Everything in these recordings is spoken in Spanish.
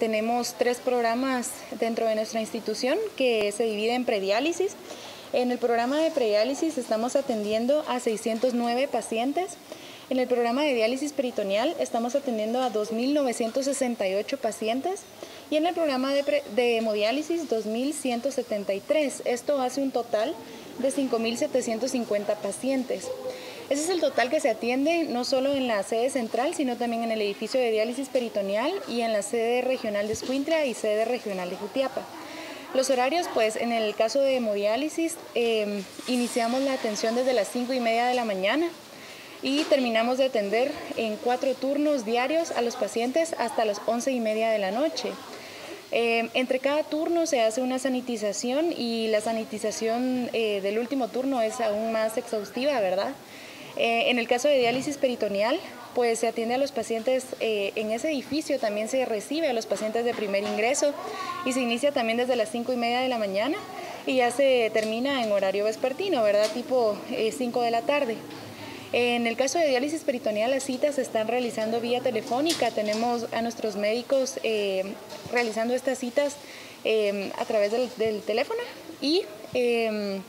Tenemos tres programas dentro de nuestra institución que se dividen en prediálisis. En el programa de prediálisis estamos atendiendo a 609 pacientes. En el programa de diálisis peritoneal estamos atendiendo a 2.968 pacientes y en el programa de, de hemodiálisis 2.173. Esto hace un total de 5.750 pacientes. Ese es el total que se atiende no solo en la sede central, sino también en el edificio de diálisis peritoneal y en la sede regional de Escuintla y sede regional de Jutiapa. Los horarios, pues en el caso de hemodiálisis, em, iniciamos la atención desde las 5 y media de la mañana y terminamos de atender en cuatro turnos diarios a los pacientes hasta las 11 y media de la noche. Em, entre cada turno se hace una sanitización y la sanitización eh, del último turno es aún más exhaustiva, ¿verdad? Eh, en el caso de diálisis peritoneal, pues se atiende a los pacientes eh, en ese edificio, también se recibe a los pacientes de primer ingreso y se inicia también desde las 5 y media de la mañana y ya se termina en horario vespertino, ¿verdad? Tipo 5 eh, de la tarde. En el caso de diálisis peritoneal, las citas se están realizando vía telefónica. Tenemos a nuestros médicos realizando estas citas a través del, del teléfono y em,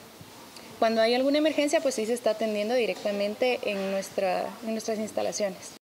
cuando hay alguna emergencia, pues sí se está atendiendo directamente en, nuestra, nuestras instalaciones.